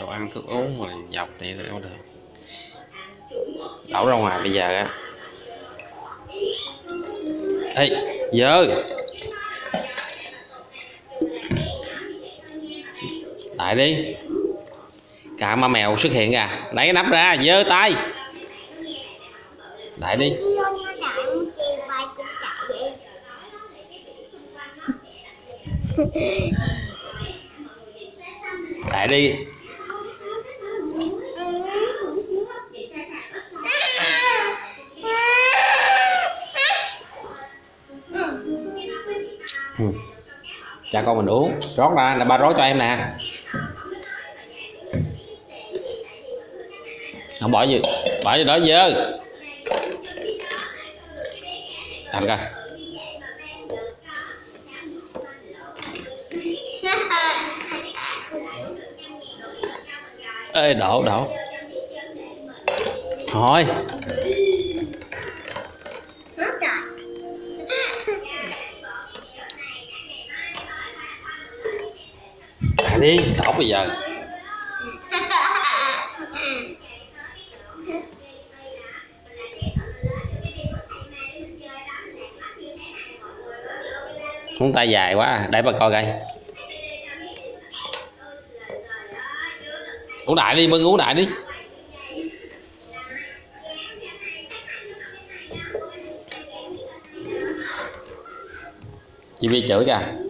đồ ăn thức uống mà dọc này đâu được. Đổ ra ngoài bây giờ á. Ê, dơ. Lại đi. Cả ma mèo xuất hiện kìa. Lấy cái nắp ra, dơ tay. Lại đi. Lại đi. Ừ. cha con mình uống. Rót ra, là ba rót cho em nè. Không bỏ gì. Bỏ gì đó dơ. Thành coi. Ê, đổ đổ. Thôi. Đi khóc bây giờ. Muốn tay dài quá, để bà coi coi. Uống đại đi, mừng uống đại đi. Chị vi chửi kìa.